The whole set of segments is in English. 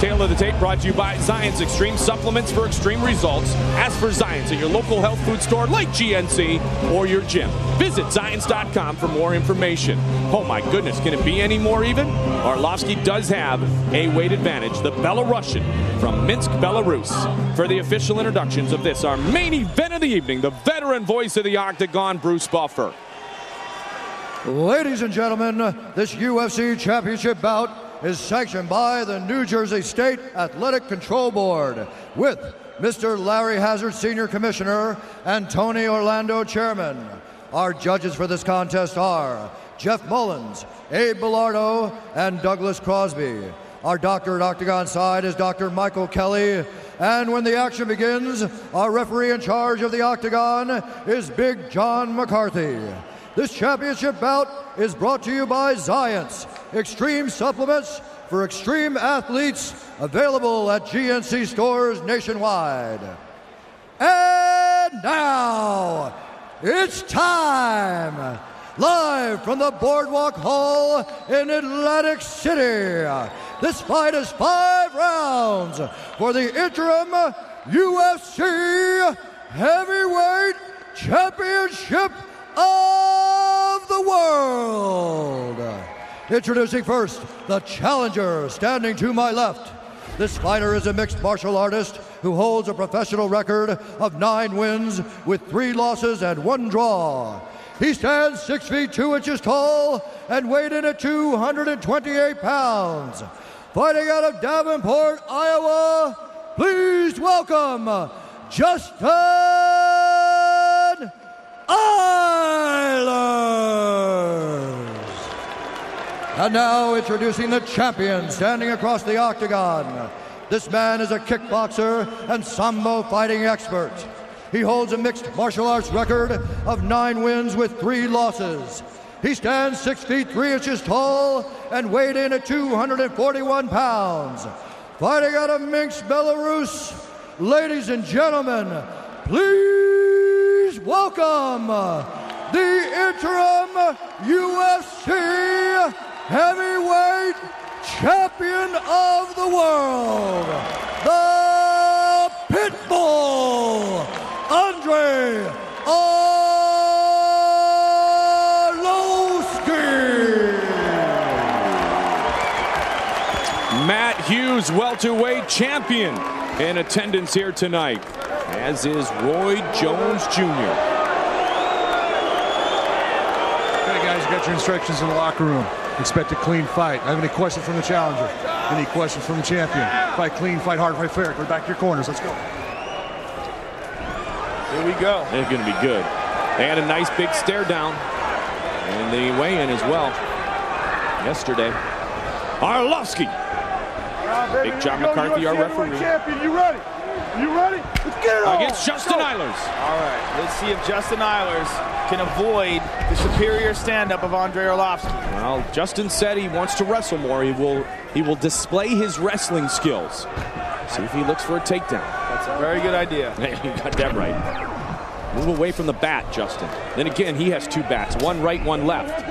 Tale of the tape brought to you by Xyience Extreme Supplements for extreme results. Ask for Xyience at your local health food store like GNC or your gym. Visit Xyience.com for more information. Oh my goodness, can it be any more even? Arlovski does have a weight advantage, the Belarusian from Minsk, Belarus. For the official introductions of this, our main event of the evening, the veteran voice of the Octagon, Bruce Buffer. Ladies and gentlemen, this UFC championship bout is sanctioned by the New Jersey State Athletic Control Board with Mr. Larry Hazzard, Senior Commissioner, and Tony Orlando, Chairman. Our judges for this contest are Jeff Mullins, Abe Belardo, and Douglas Crosby. Our doctor at Octagon side is Dr. Michael Kelly. And when the action begins, our referee in charge of the Octagon is Big John McCarthy. This championship bout is brought to you by Xyience, extreme supplements for extreme athletes, available at GNC stores nationwide. And now, it's time! Live from the Boardwalk Hall in Atlantic City. This fight is five rounds for the interim UFC Heavyweight Championship of World. Introducing first, the challenger standing to my left. This fighter is a mixed martial artist who holds a professional record of nine wins with three losses and one draw. He stands six feet two inches tall and weighed in at 228 pounds. Fighting out of Davenport, Iowa, please welcome Justin Eilers. And now introducing the champion standing across the octagon. This man is a kickboxer and sambo fighting expert. He holds a mixed martial arts record of nine wins with three losses. He stands six feet three inches tall and weighed in at 241 pounds. Fighting out of Minsk, Belarus, ladies and gentlemen, please welcome the interim UFC heavyweight champion of the world, the Pitbull, Andre Arlovski. Matt Hughes, welterweight champion, in attendance here tonight, as is Roy Jones Jr. you got your instructions in the locker room. Expect a clean fight. I Have any questions from the challenger? Any questions from the champion? Fight clean, fight hard, fight fair. Go back to your corners. Let's go. Here we go. They're going to be good. They had a nice big stare down. And the weigh-in as well. Yesterday. Arlovski. Big John McCarthy, our referee. Champion, you ready? You ready? Let's get it on. Against Justin Eilers. All right, let's see if Justin Eilers can avoid the superior stand-up of Andre Arlovski. Well, Justin said he wants to wrestle more. He will he will display his wrestling skills. See if he looks for a takedown. That's a very good idea. You got that right. Move away from the bat, Justin. Then again, he has two bats, one right, one left.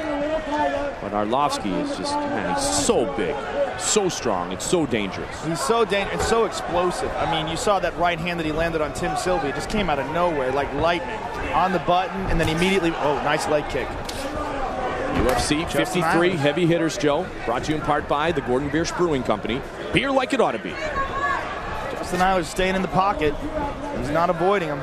But Arlovski is just, man, he's so big, so strong, and so dangerous. He's so dangerous and so explosive. I mean, you saw that right hand that he landed on Tim Sylvia. It just came out of nowhere like lightning. On the button, and then immediately, oh, nice leg kick. UFC 53 heavy hitters, Joe. Brought to you in part by the Gordon Biersch Brewing Company. Beer like it ought to be. Justin Eilers staying in the pocket. He's not avoiding him.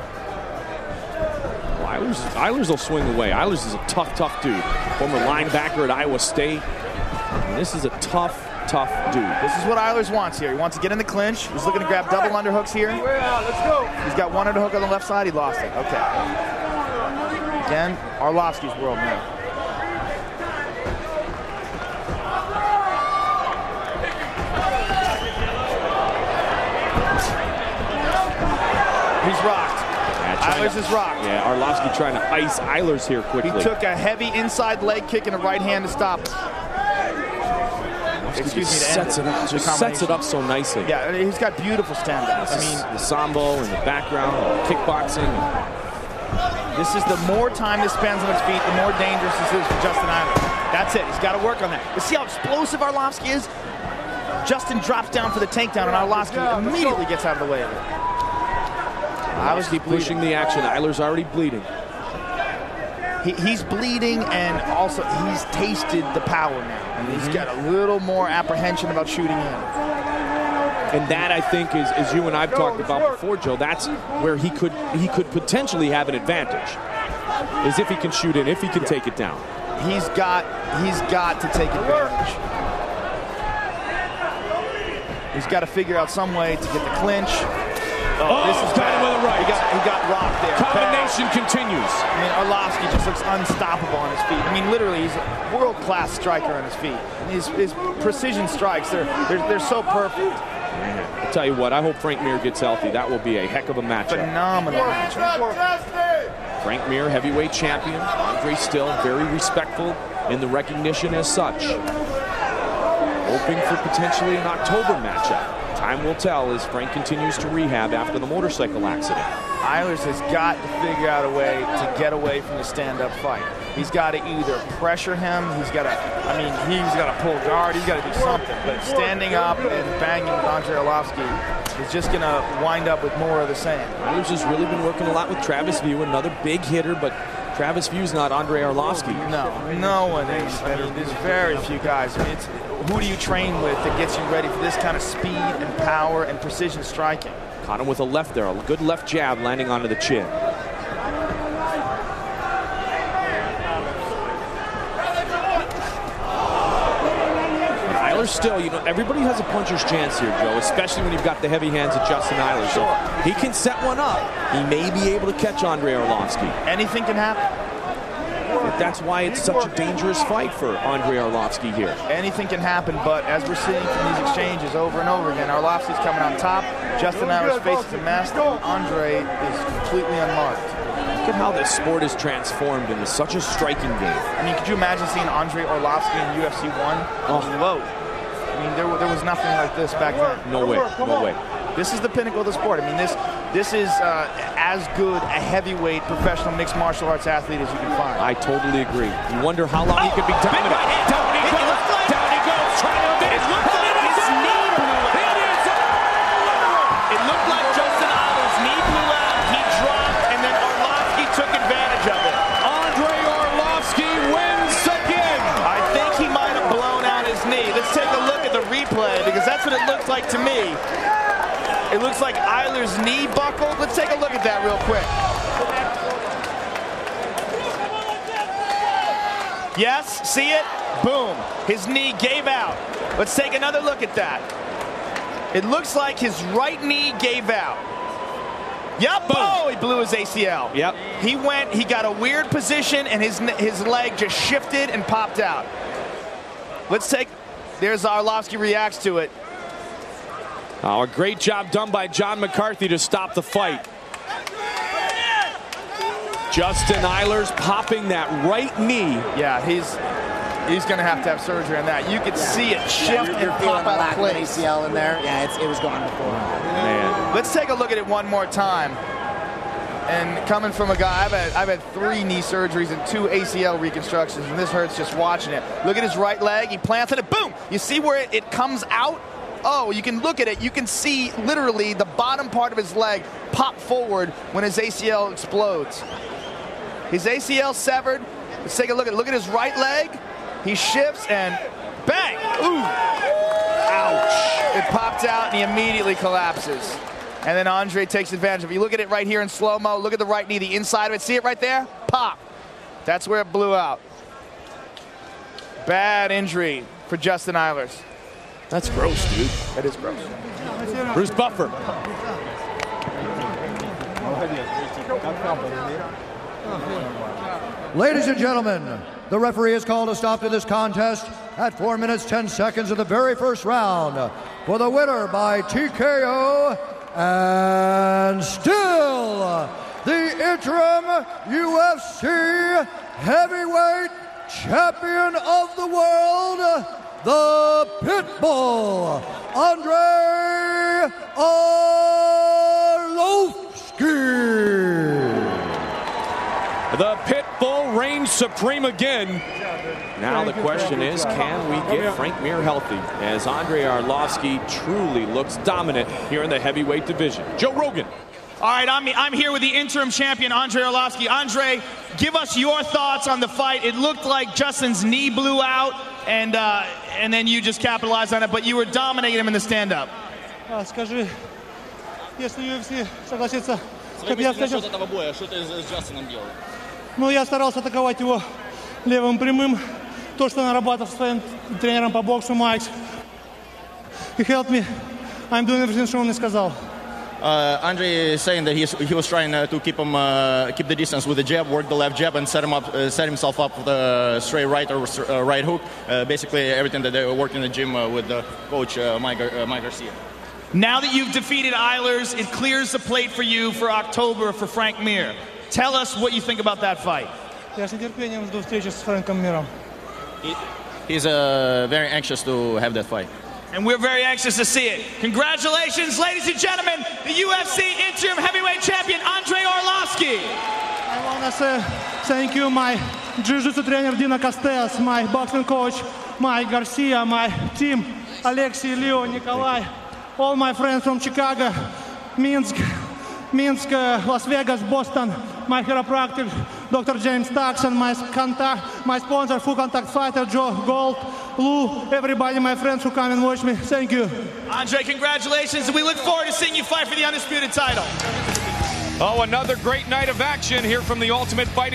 Eilers, Eilers will swing away. Eilers is a tough, tough dude. Former linebacker at Iowa State. And this is a tough, tough dude. This is what Eilers wants here. He wants to get in the clinch. He's looking to grab double underhooks here. Let's go. He's got one underhook on the left side. He lost it. Okay. Again, Arlovski's world now. He's rocked. Eilers is rocked. Yeah, Arlovski trying to ice Eilers here quickly. He took a heavy inside leg kick and a right hand to stop him. Excuse me, sets it up. Just sets it up so nicely. Yeah, he's got beautiful stand-up. I mean, the sambo in the background, kickboxing. This is the more time this spends on his feet, the more dangerous this is for Justin Eilers. That's it. He's got to work on that. You see how explosive Arlovski is? Justin drops down for the takedown, and Arlovski immediately gets out of the way of it. Arlovski pushing the action. Eiler's already bleeding. He, he's bleeding, and also he's tasted the power now. And he's mm-hmm. got a little more apprehension about shooting in. And that I think is, as you and I've talked about before, Joe. That's where he could he could potentially have an advantage, is if he can shoot in, if he can take it down. He's got he's got to take advantage. He's got to figure out some way to get the clinch. Oh, oh, this is got bad. him with a right. He got, he got rocked there. Combination continues. I mean, Arlovski just looks unstoppable on his feet. I mean, literally, he's a world-class striker on his feet. His, his precision strikes, they're, they're, they're so perfect. I'll tell you what, I hope Frank Mir gets healthy. That will be a heck of a matchup. Phenomenal matchup. Frank Mir, heavyweight champion. Andre still very respectful in the recognition as such. Hoping for potentially an October matchup. Time will tell as Frank continues to rehab after the motorcycle accident. Eilers has got to figure out a way to get away from the stand-up fight. He's got to either pressure him, he's got to, I mean, he's got to pull guard, he's got to do something. But standing up and banging with Andre Arlovski is just going to wind up with more of the same. Eilers has really been working a lot with Travis Wiuff, another big hitter, but Travis Wiuff's not Andre Arlovski. No, no one is. I mean, there's very few guys. I mean, it's, who do you train with that gets you ready for this kind of speed and power and precision striking? Caught him with a left there, a good left jab landing onto the chin. Eiler still, you know, everybody has a puncher's chance here, Joe, especially when you've got the heavy hands of Justin Eiler. So he can set one up. He may be able to catch Andre Arlovski. Anything can happen. But that's why it's such a dangerous fight for Andre Arlovski here. Anything can happen, but as we're seeing from these exchanges over and over again, Arlovski's coming on top. Justin Eiler's face is a mess. Andre is completely unmarked. Look at how this sport is transformed into such a striking game. I mean, could you imagine seeing Andre Arlovski in UFC 1? Oh. Whoa. I mean, there, there was nothing like this back then. No way, no way. This is the pinnacle of the sport. I mean, this this is uh, as good a heavyweight professional mixed martial arts athlete as you can find. I totally agree. You wonder how long he could be dominant. Down he goes. Down he goes. Trying to finish. Looks like to me. It looks like Eiler's knee buckled. Let's take a look at that real quick. Yes, see it? Boom. His knee gave out. Let's take another look at that. It looks like his right knee gave out. Yep. Boom. Oh, he blew his ACL. Yep. He went, he got a weird position, and his, his leg just shifted and popped out. Let's take, there's Arlovski reacts to it. Oh, a great job done by John McCarthy to stop the fight. Justin Eilers popping that right knee. Yeah, he's he's going to have to have surgery on that. You could see it shift and You're feeling pop a out lack of of place. ACL in there. Yeah, it's, it was gone before. Man, Let's take a look at it one more time. And coming from a guy, I've had, I've had three knee surgeries and two ACL reconstructions, and this hurts just watching it. Look at his right leg. He plants it. Boom! You see where it, it comes out? Oh, you can look at it. You can see literally the bottom part of his leg pop forward when his ACL explodes. His ACL severed. Let's take a look at Look at his right leg. He shifts and bang! Ooh! Ouch! It popped out and he immediately collapses. And then Andre takes advantage it. You look at it right here in slow mo. Look at the right knee, the inside of it. See it right there? Pop. That's where it blew out. Bad injury for Justin Eilers. That's gross, dude. That is gross. Bruce Buffer. Ladies and gentlemen, the referee has called a stop to this contest at 4 minutes 10 seconds of the very first round for the winner by TKO and still the interim UFC heavyweight champion of the world, the Pitbull, Andre Arlovski. The Pitbull reigns supreme again. Now the question is, can we get Frank Mir healthy? As Andre Arlovski truly looks dominant here in the heavyweight division. Joe Rogan. All right, I'm, I'm here with the interim champion, Andre Arlovski. Andre, give us your thoughts on the fight. It looked like Justin's knee blew out, and, uh, and then you just capitalized on it, but you were dominating him in the stand up. Скажи, если UFC согласится, как я встретил... этого боя, что ты с Джастином делал? Ну, я старался атаковать его левым прямым. То, что нарабатывал своим тренером по боксу Майкс. He helped me. I'm doing everything, что он мне сказал Uh, Andre is saying that he's, he was trying uh, to keep him uh, keep the distance with the jab, work the left jab, and set him up, uh, set himself up with a straight right or uh, right hook. Uh, basically, everything that they worked in the gym uh, with the coach uh, Mike, Gar- uh, Mike Garcia. Now that you've defeated Eilers, it clears the plate for you for October for Frank Mir. Tell us what you think about that fight. Я с нетерпением жду встречи с Фрэнком Миром. He, he's uh, very anxious to have that fight. And we're very anxious to see it. Congratulations, ladies and gentlemen, the UFC interim heavyweight champion, Andre Arlovski. I want to say thank you, my jiu-jitsu trainer Dina Castells, my boxing coach Mike Garcia, my team Alexei, Leo, Nikolai, all my friends from Chicago, Minsk, Minsk, uh, Las Vegas, Boston, my chiropractor Dr. James Taxon, my contact, my sponsor, Full Contact Fighter Joe Gold, Lou, everybody, my friends who come and watch me. Thank you. Andre, congratulations, and we look forward to seeing you fight for the undisputed title. Oh, another great night of action here from the Ultimate Fighting.